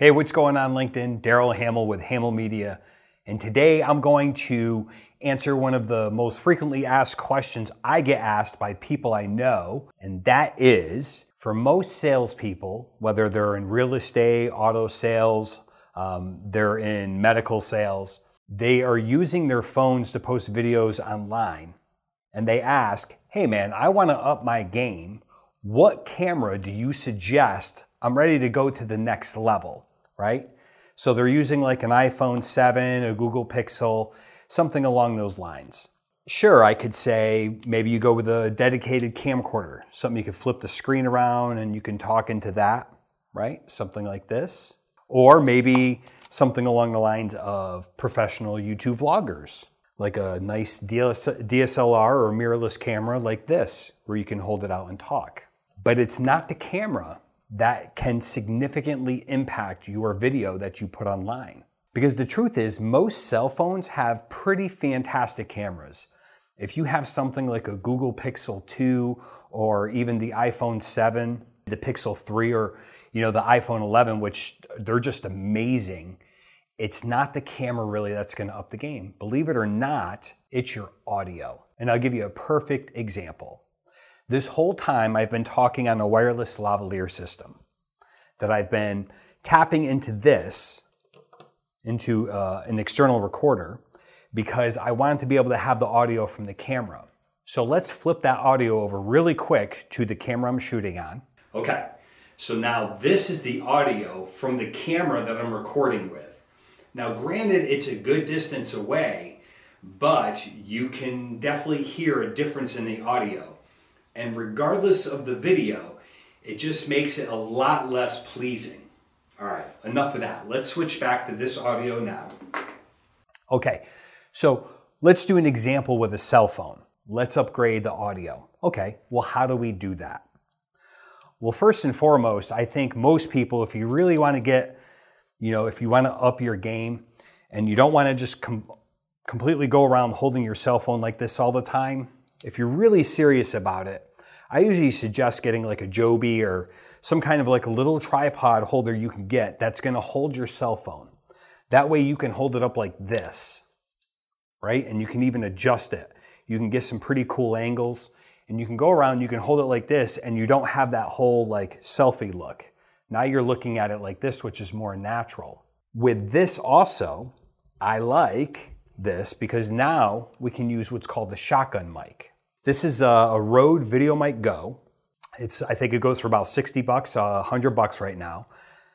Hey, what's going on LinkedIn? Daryle Hamel with Hamel Media. And today I'm going to answer one of the most frequently asked questions I get asked by people I know. And that is for most salespeople, whether they're in real estate, auto sales, um, they're in medical sales, they are using their phones to post videos online. And they ask, hey man, I want to up my game. What camera do you suggest? I'm ready to go to the next level right? So they're using like an iPhone 7, a Google Pixel, something along those lines. Sure, I could say maybe you go with a dedicated camcorder, something you can flip the screen around and you can talk into that, right? Something like this. Or maybe something along the lines of professional YouTube vloggers, like a nice DSLR or mirrorless camera like this, where you can hold it out and talk. But it's not the camera that can significantly impact your video that you put online. Because the truth is, most cell phones have pretty fantastic cameras. If you have something like a Google Pixel 2 or even the iPhone 7, the Pixel 3 or you know the iPhone 11 which they're just amazing, it's not the camera really that's going to up the game. Believe it or not, it's your audio. And I'll give you a perfect example. This whole time I've been talking on a wireless lavalier system that I've been tapping into this, into uh, an external recorder, because I wanted to be able to have the audio from the camera. So let's flip that audio over really quick to the camera I'm shooting on. Okay, so now this is the audio from the camera that I'm recording with. Now granted, it's a good distance away, but you can definitely hear a difference in the audio. And regardless of the video, it just makes it a lot less pleasing. All right, enough of that. Let's switch back to this audio now. Okay, so let's do an example with a cell phone. Let's upgrade the audio. Okay, well, how do we do that? Well, first and foremost, I think most people, if you really want to get, you know, if you want to up your game and you don't want to just com completely go around holding your cell phone like this all the time, if you're really serious about it, I usually suggest getting like a Joby or some kind of like a little tripod holder you can get that's gonna hold your cell phone. That way you can hold it up like this, right? And you can even adjust it. You can get some pretty cool angles and you can go around, you can hold it like this and you don't have that whole like selfie look. Now you're looking at it like this, which is more natural. With this also, I like this because now we can use what's called the shotgun mic. This is a, a Rode VideoMic Go. It's, I think it goes for about 60 bucks, uh, 100 bucks right now.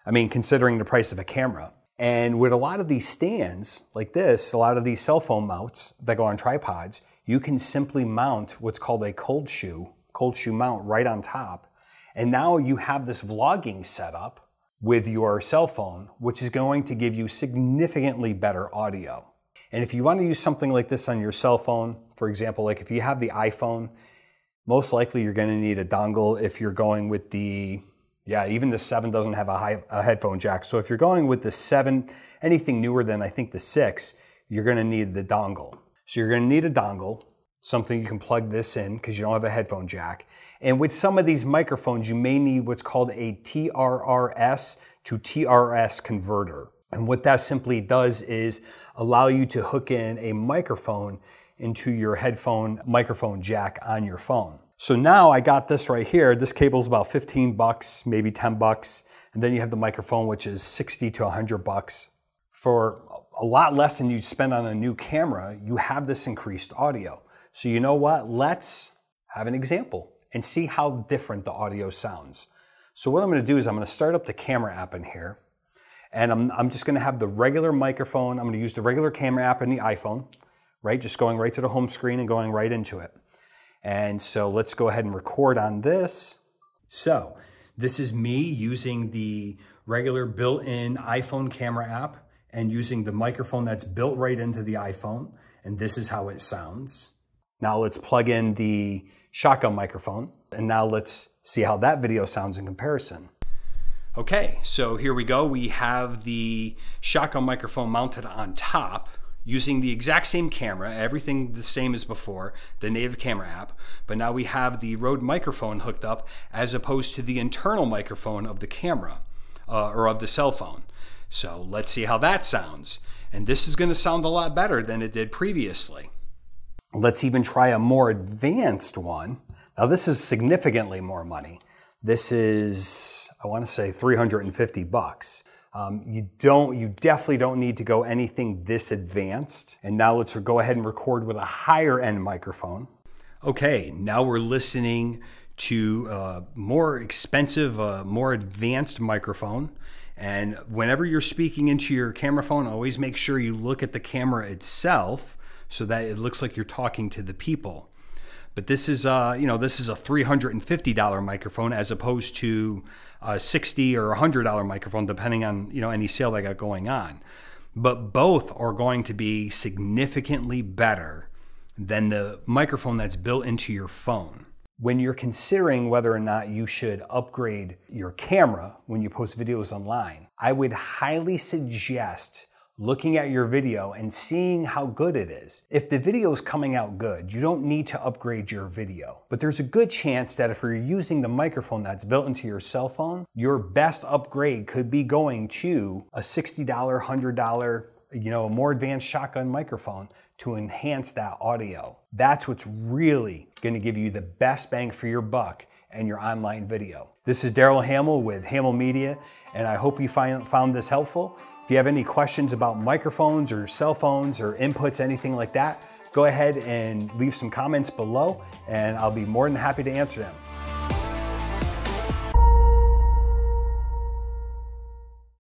I mean, considering the price of a camera. And with a lot of these stands like this, a lot of these cell phone mounts that go on tripods, you can simply mount what's called a cold shoe, cold shoe mount right on top. And now you have this vlogging setup with your cell phone, which is going to give you significantly better audio. And if you want to use something like this on your cell phone, for example, like if you have the iPhone, most likely you're going to need a dongle if you're going with the, yeah, even the 7 doesn't have a, high, a headphone jack. So if you're going with the 7, anything newer than I think the 6, you're going to need the dongle. So you're going to need a dongle, something you can plug this in because you don't have a headphone jack. And with some of these microphones, you may need what's called a TRRS to TRS converter. And what that simply does is allow you to hook in a microphone into your headphone microphone jack on your phone. So now I got this right here. This cable is about 15 bucks, maybe 10 bucks. And then you have the microphone, which is 60 to 100 bucks. For a lot less than you'd spend on a new camera, you have this increased audio. So you know what? Let's have an example and see how different the audio sounds. So what I'm gonna do is I'm gonna start up the camera app in here and I'm, I'm just gonna have the regular microphone. I'm gonna use the regular camera app in the iPhone, right? Just going right to the home screen and going right into it. And so let's go ahead and record on this. So this is me using the regular built-in iPhone camera app and using the microphone that's built right into the iPhone. And this is how it sounds. Now let's plug in the shotgun microphone. And now let's see how that video sounds in comparison. Okay, so here we go. We have the shotgun microphone mounted on top using the exact same camera, everything the same as before, the native camera app, but now we have the Rode microphone hooked up as opposed to the internal microphone of the camera uh, or of the cell phone. So let's see how that sounds. And this is going to sound a lot better than it did previously. Let's even try a more advanced one. Now this is significantly more money. This is, I want to say 350 bucks. Um, you don't, you definitely don't need to go anything this advanced. And now let's go ahead and record with a higher end microphone. Okay, now we're listening to a more expensive, uh, more advanced microphone. And whenever you're speaking into your camera phone, always make sure you look at the camera itself so that it looks like you're talking to the people. But this is, uh, you know, this is a $350 microphone as opposed to a 60 or $100 microphone, depending on, you know, any sale they got going on. But both are going to be significantly better than the microphone that's built into your phone. When you're considering whether or not you should upgrade your camera when you post videos online, I would highly suggest looking at your video and seeing how good it is. If the video is coming out good, you don't need to upgrade your video. But there's a good chance that if you're using the microphone that's built into your cell phone, your best upgrade could be going to a $60, $100, you know, a more advanced shotgun microphone to enhance that audio. That's what's really gonna give you the best bang for your buck and your online video. This is Daryle Hamel with Hamel Media, and I hope you find, found this helpful. If you have any questions about microphones or cell phones or inputs, anything like that, go ahead and leave some comments below, and I'll be more than happy to answer them.